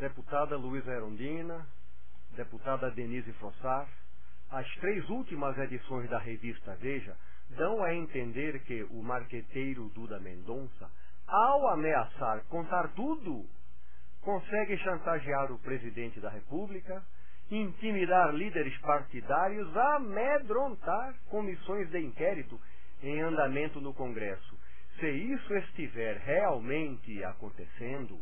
deputada Luísa Erondina, deputada Denise Frossar, as três últimas edições da revista Veja dão a entender que o marqueteiro Duda Mendonça, ao ameaçar contar tudo, consegue chantagear o presidente da República, intimidar líderes partidários, amedrontar comissões de inquérito em andamento no Congresso. Se isso estiver realmente acontecendo,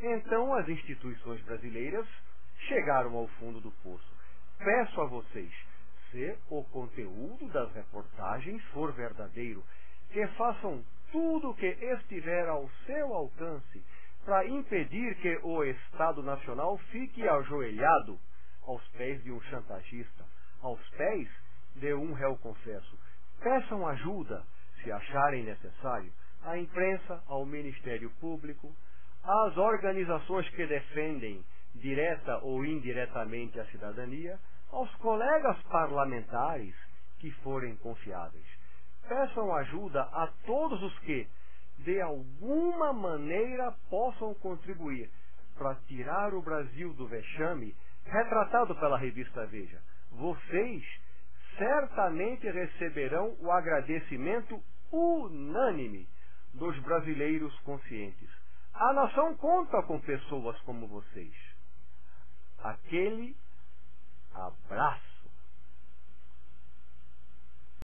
então as instituições brasileiras chegaram ao fundo do poço. Peço a vocês, se o conteúdo das reportagens for verdadeiro, que façam tudo o que estiver ao seu alcance para impedir que o Estado Nacional fique ajoelhado aos pés de um chantagista, aos pés de um réu confesso. Peçam ajuda, se acharem necessário, à imprensa, ao Ministério Público, às organizações que defendem direta ou indiretamente a cidadania, aos colegas parlamentares que forem confiáveis. Peçam ajuda a todos os que, de alguma maneira, possam contribuir para tirar o Brasil do vexame retratado pela revista Veja. Vocês certamente receberão o agradecimento unânime dos brasileiros conscientes. A nação conta com pessoas como vocês. Aquele abraço.